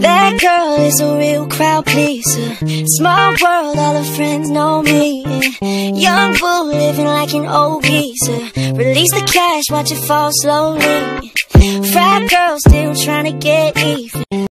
That girl is a real crowd pleaser. Small world, all her friends know me. Young bull living like an old geezer. Release the cash, watch it fall slowly. Frat girl still trying to get even.